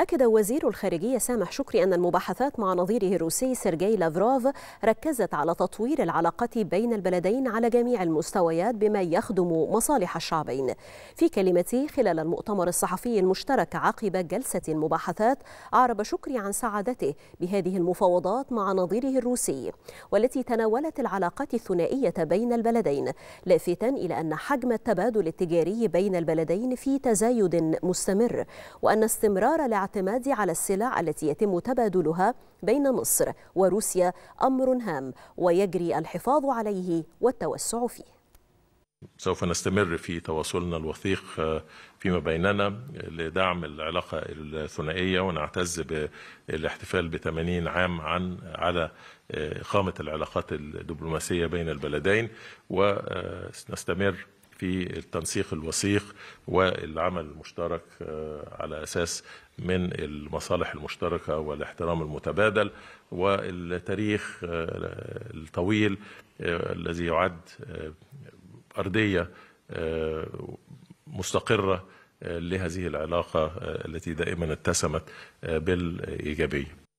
أكد وزير الخارجية سامح شكري أن المباحثات مع نظيره الروسي سيرجي لافروف ركزت على تطوير العلاقات بين البلدين على جميع المستويات بما يخدم مصالح الشعبين. في كلمته خلال المؤتمر الصحفي المشترك عقب جلسة المباحثات أعرب شكري عن سعادته بهذه المفاوضات مع نظيره الروسي والتي تناولت العلاقات الثنائية بين البلدين لافتا إلى أن حجم التبادل التجاري بين البلدين في تزايد مستمر وأن استمرار الاعتماد على السلع التي يتم تبادلها بين مصر وروسيا أمر هام ويجري الحفاظ عليه والتوسع فيه. سوف نستمر في تواصلنا الوثيق فيما بيننا لدعم العلاقة الثنائية ونعتز بالاحتفال ب 80 عام عن على إقامة العلاقات الدبلوماسية بين البلدين ونستمر في التنسيق الوثيق والعمل المشترك على أساس من المصالح المشتركة والاحترام المتبادل والتاريخ الطويل الذي يعد أرضية مستقرة لهذه العلاقة التي دائما اتسمت بالإيجابية.